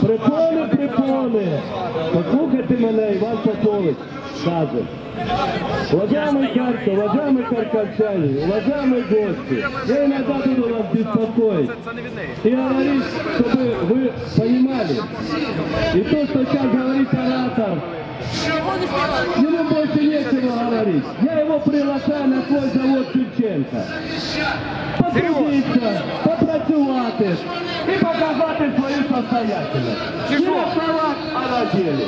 Припони, припони! Послухайте мене, Іван Попович, каже. Уважаємо Харко, уважаємо Харківчані, уважаємо гості, я иногда буду вас беспокоить. И говорить, чтобы вы понимали, И то, что сейчас говорит оратор, ему больше нечего говорить. Я его приглашаю на свой завод Шевченко. Потрудиться, попрацювати и показати свою состоятельность. Не на а на деле.